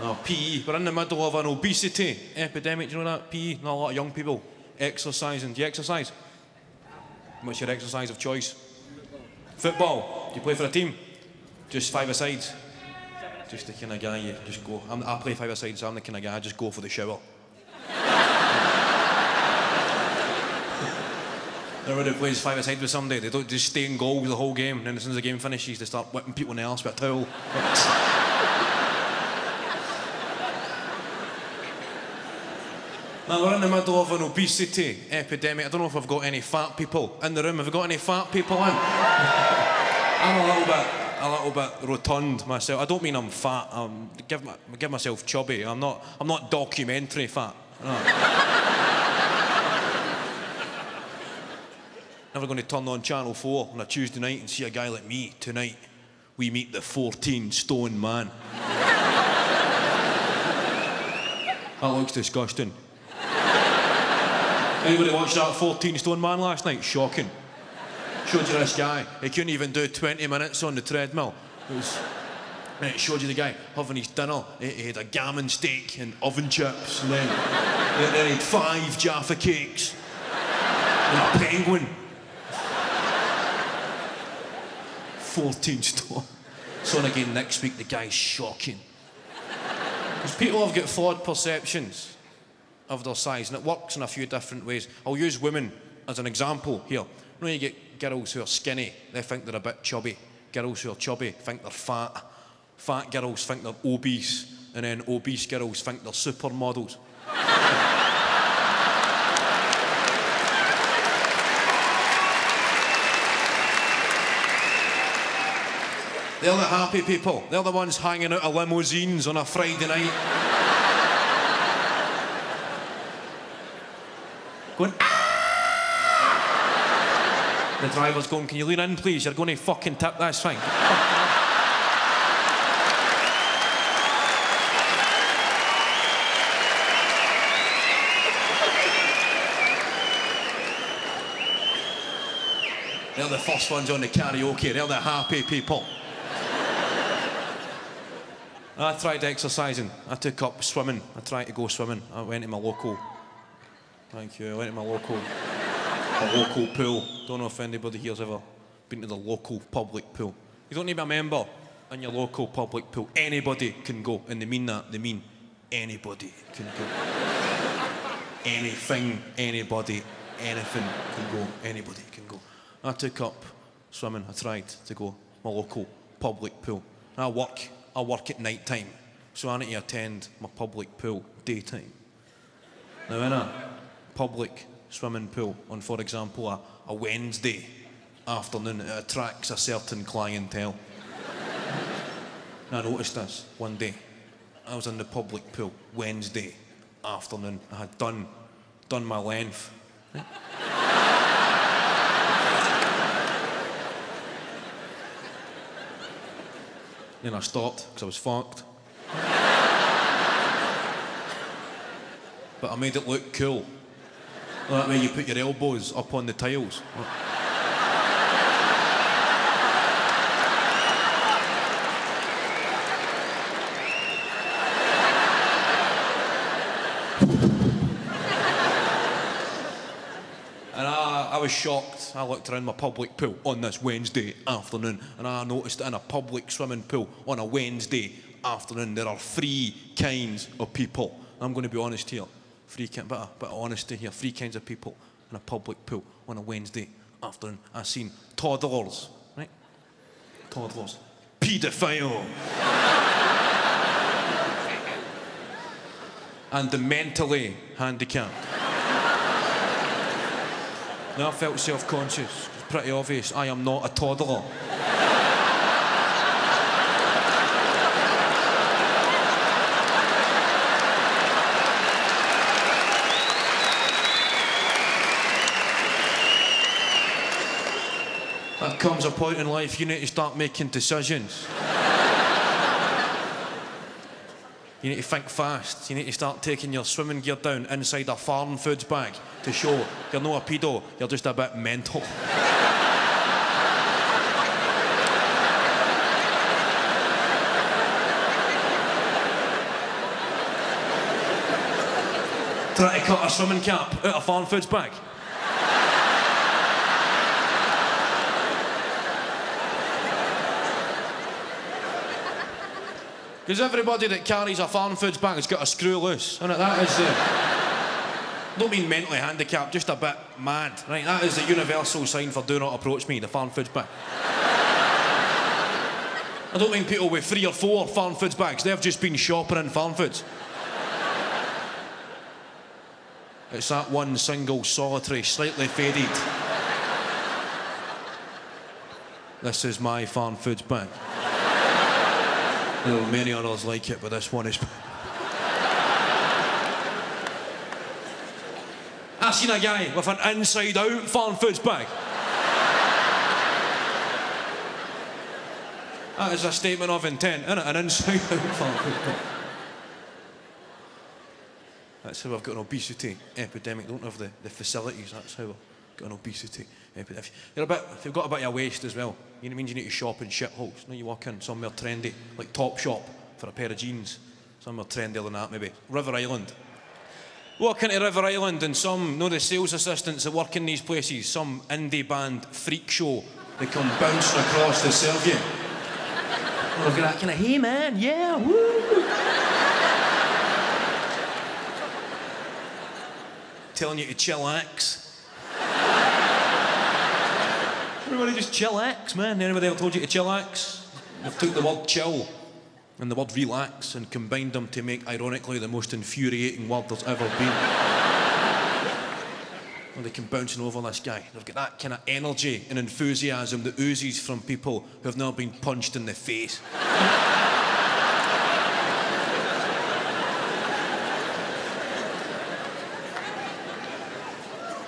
Oh, PE. We're in the middle of an obesity epidemic. Do you know that? PE. Not a lot of young people exercising. Do you exercise? What's your exercise of choice? Football. Do you play for a team? Just five aside. Just the kind of guy you just go. I'm, I play five aside, so I'm the kind of guy I just go for the shower. Everybody plays five aside with somebody, they don't just stay in goal the whole game. And then as soon as the game finishes, they start whipping people in the arse with a towel. Now, we're in the middle of an obesity epidemic. I don't know if I've got any fat people in the room. Have we got any fat people in? I'm a little bit, a little bit rotund myself. I don't mean I'm fat. I'm give, my, give myself chubby. I'm not, I'm not documentary fat. Never going to turn on Channel 4 on a Tuesday night and see a guy like me tonight. We meet the 14 stone man. that looks disgusting. Anybody watch that 14 stone man last night? Shocking. Showed you this guy. He couldn't even do 20 minutes on the treadmill. It was. It showed you the guy having his dinner. He, he had a gammon steak and oven chips, and then, then he had five Jaffa cakes and a penguin. 14 stone. So on again next week, the guy's shocking. Because people have got flawed perceptions of their size, and it works in a few different ways. I'll use women as an example here. You know, you get girls who are skinny, they think they're a bit chubby. Girls who are chubby think they're fat. Fat girls think they're obese, and then obese girls think they're supermodels. They're the happy people. They're the ones hanging out of limousines on a Friday night. Going, "Ah!" The driver's going, Can you lean in, please? You're going to fucking tip this thing. They're the first ones on the karaoke. They're the happy people. I tried exercising. I took up swimming. I tried to go swimming. I went to my local. Thank you. I went to my local, my local pool. Don't know if anybody here's ever been to the local public pool. You don't need a member in your local public pool. Anybody can go, and they mean that. They mean anybody can go. Anything, anybody, anything can go. Anybody can go. I took up swimming. I tried to go my local public pool. I work I work at night time, so I need to attend my public pool daytime. Now, in a public swimming pool on, for example, a, a Wednesday afternoon, it attracts a certain clientele. I noticed this one day. I was in the public pool Wednesday afternoon. I had done, done my length. Then I stopped because I was fucked. but I made it look cool. That way you put your elbows up on the tiles. And I, I was shocked. I looked around my public pool on this Wednesday afternoon and I noticed that in a public swimming pool on a Wednesday afternoon there are three kinds of people. I'm going to be honest here. Three kind, bit of, uh, bit of honesty here. Three kinds of people in a public pool on a Wednesday afternoon. I've seen toddlers, right? Toddlers. Paedophile. and the mentally handicapped. Now I felt self-conscious. It's pretty obvious. I am not a toddler. comes a point in life you need to start making decisions. you need to think fast. You need to start taking your swimming gear down inside a farm foods bag to show you're not a pedo, you're just a bit mental. Try to cut a swimming cap out of farm foods bag. Because everybody that carries a Farm Foods bag has got a screw loose, and that is the. don't mean mentally handicapped, just a bit mad, right? That is the universal sign for do not approach me, the Farm Foods bag. I don't mean people with three or four Farm Foods bags, they've just been shopping in Farm Foods. It's that one single, solitary, slightly faded. this is my Farm Foods bag. Are many others like it, but this one is. I seen a guy with an inside out Farm Foods bag. That is a statement of intent, isn't it? An inside out Farm Foods bag. That's how I've got an obesity epidemic. Don't have the, the facilities. That's how got an obesity epidemic. If, you're a bit, if you've got a bit of waist as well, you know, it means you need to shop in shitholes. You know, you walk in somewhere trendy, like Top Shop for a pair of jeans. Somewhere trendier than that, maybe. River Island. Walk into River Island and some, you know, the sales assistants that work in these places, some indie band freak show, they come bouncing across to serve you. Look at that kind of, hey man, yeah, woo. telling you to chillax. Everybody just chillax, man. Anybody ever told you to chillax? They've took the word chill and the word relax and combined them to make, ironically, the most infuriating word there's ever been. well, they come bouncing over this guy. They've got that kind of energy and enthusiasm that oozes from people who have never been punched in the face.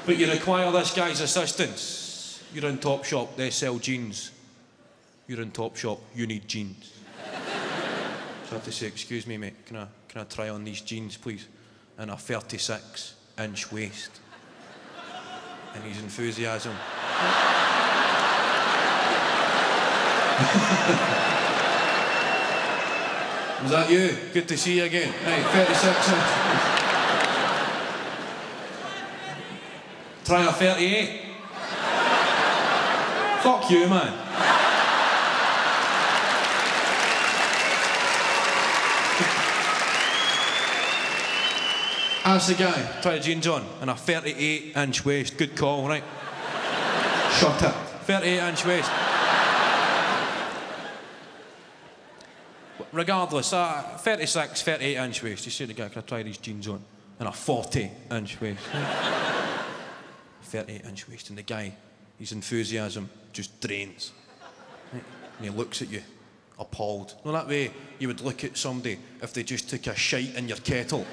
But you require this guy's assistance. You're in Top Shop, they sell jeans. You're in Top Shop, you need jeans. so I have to say, excuse me, mate, can I, can I try on these jeans, please? And a 36 inch waist. And his enthusiasm. Was that you? Good to see you again. Hey, 36 inch. Try a 38. Fuck you, man. Ask the guy, try a jeans on, and a 38 inch waist. Good call, right? Shut up. 38 inch waist. Regardless, uh, 36, 38 inch waist. You see the guy, can I try these jeans on? And a 40 inch waist. 38 inch waist, and the guy, his enthusiasm just drains. And he looks at you, appalled. No, that way you would look at somebody if they just took a shite in your kettle.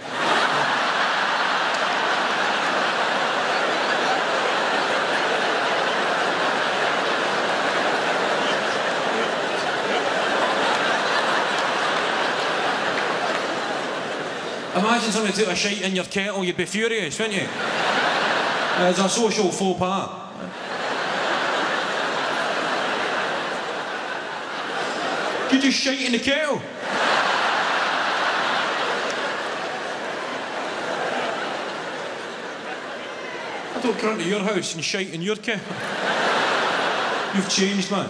Imagine somebody took a shite in your kettle, you'd be furious, wouldn't you? It's a social faux pas. You just in the kettle. I don't come to your house and shite in your kettle. You've changed, man.